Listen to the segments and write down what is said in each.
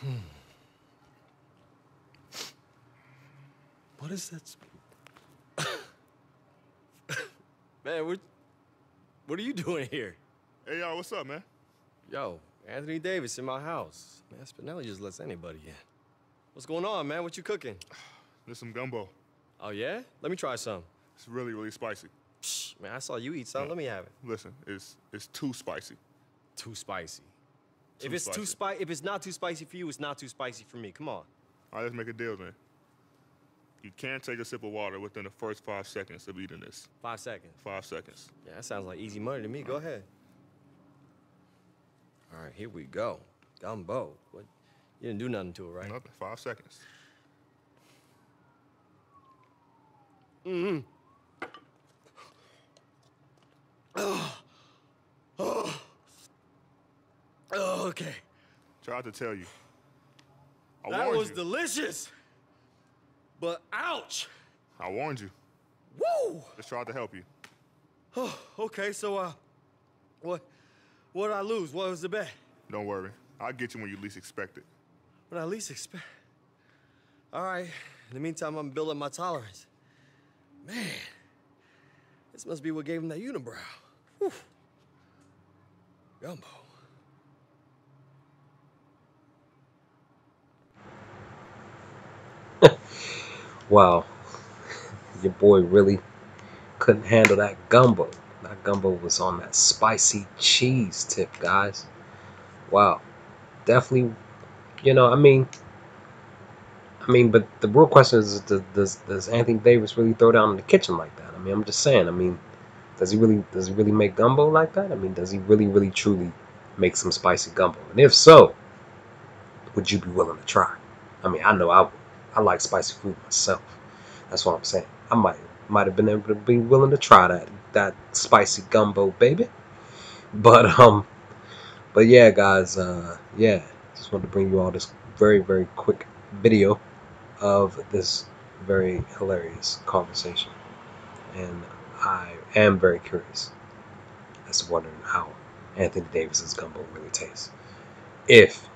Hmm. What is that? man, what, what are you doing here? Hey, y'all, what's up, man? Yo, Anthony Davis in my house. Man, Spinelli just lets anybody in. What's going on, man? What you cooking? There's some gumbo. Oh, yeah? Let me try some. It's really, really spicy. Psh, man, I saw you eat some. Let me have it. Listen, it's it's too spicy. Too spicy. If it's too spicy. spicy, if it's not too spicy for you, it's not too spicy for me. Come on. All right, let's make a deal, man. You can't take a sip of water within the first five seconds of eating this. Five seconds. Five seconds. Yeah, that sounds like easy money to me. Go ahead. All right, here we go. Gumbo. What? You didn't do nothing to it, right? Nothing. Five seconds. Oh, okay. Tried to tell you. I that was you. delicious. But ouch. I warned you. Woo! Just tried to help you. Oh, okay, so uh what what did I lose? What was the bet? Don't worry. I'll get you when you least expect it. When I least expect. All right. In the meantime, I'm building my tolerance. Man, this must be what gave him that unibrow. Whew. Gumbo. Wow. Your boy really couldn't handle that gumbo. That gumbo was on that spicy cheese tip, guys. Wow. Definitely, you know, I mean, I mean, but the real question is, does, does, Anthony Davis really throw down in the kitchen like that? I mean, I'm just saying. I mean, does he really does he really make gumbo like that? I mean, does he really, really, truly make some spicy gumbo? And if so, would you be willing to try? I mean, I know I would. I like spicy food myself. That's what I'm saying. I might might have been able to be willing to try that that spicy gumbo, baby. But um, but yeah, guys, uh, yeah, just wanted to bring you all this very very quick video of this very hilarious conversation, and I am very curious as to wondering how Anthony Davis's gumbo really tastes, if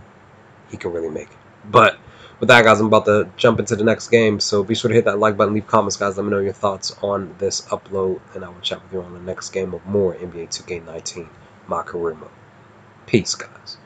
he can really make it. But with that, guys, I'm about to jump into the next game. So be sure to hit that like button, leave comments, guys. Let me know your thoughts on this upload, and I will chat with you on the next game of more NBA 2K19, my career mode. Peace, guys.